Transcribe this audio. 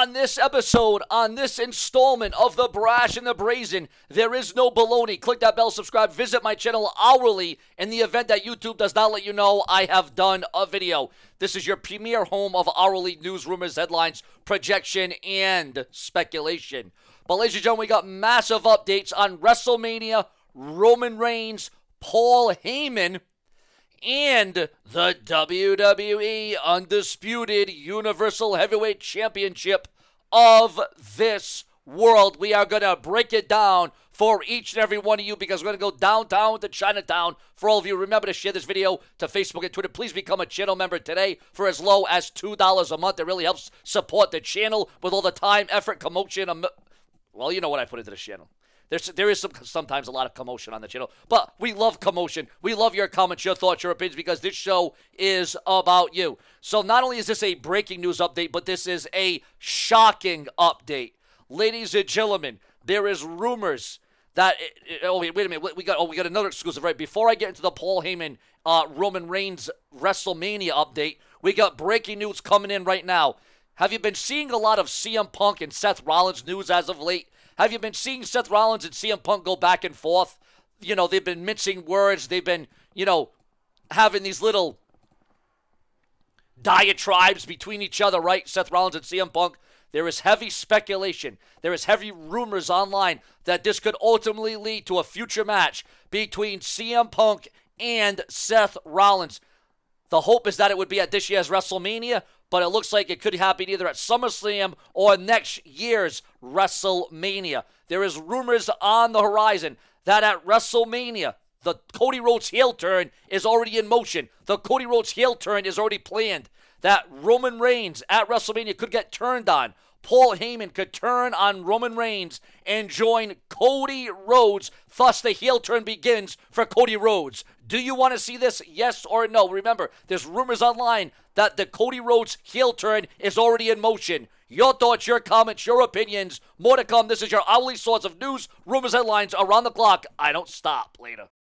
on this episode, on this installment of The Brash and the Brazen, there is no baloney. Click that bell, subscribe, visit my channel hourly in the event that YouTube does not let you know I have done a video. This is your premier home of hourly news, rumors, headlines, projection, and speculation. But, ladies and gentlemen, we got massive updates on WrestleMania, Roman Reigns, Paul Heyman and the WWE Undisputed Universal Heavyweight Championship of this world. We are going to break it down for each and every one of you because we're going to go downtown to Chinatown. For all of you, remember to share this video to Facebook and Twitter. Please become a channel member today for as low as $2 a month. It really helps support the channel with all the time, effort, commotion. Well, you know what I put into the channel. There's there is some sometimes a lot of commotion on the channel, but we love commotion. We love your comments, your thoughts, your opinions because this show is about you. So not only is this a breaking news update, but this is a shocking update, ladies and gentlemen. There is rumors that oh wait, wait a minute we got oh we got another exclusive right before I get into the Paul Heyman uh, Roman Reigns WrestleMania update. We got breaking news coming in right now. Have you been seeing a lot of CM Punk and Seth Rollins news as of late? Have you been seeing Seth Rollins and CM Punk go back and forth? You know, they've been mincing words. They've been, you know, having these little diatribes between each other, right? Seth Rollins and CM Punk. There is heavy speculation. There is heavy rumors online that this could ultimately lead to a future match between CM Punk and Seth Rollins. The hope is that it would be at this year's WrestleMania, but it looks like it could happen either at SummerSlam or next year's WrestleMania. There is rumors on the horizon that at WrestleMania, the Cody Rhodes heel turn is already in motion. The Cody Rhodes heel turn is already planned. That Roman Reigns at WrestleMania could get turned on. Paul Heyman could turn on Roman Reigns and join Cody Rhodes. Thus, the heel turn begins for Cody Rhodes. Do you want to see this? Yes or no? Remember, there's rumors online that the Cody Rhodes heel turn is already in motion. Your thoughts, your comments, your opinions. More to come. This is your hourly source of news, rumors, headlines around the clock. I don't stop. Later.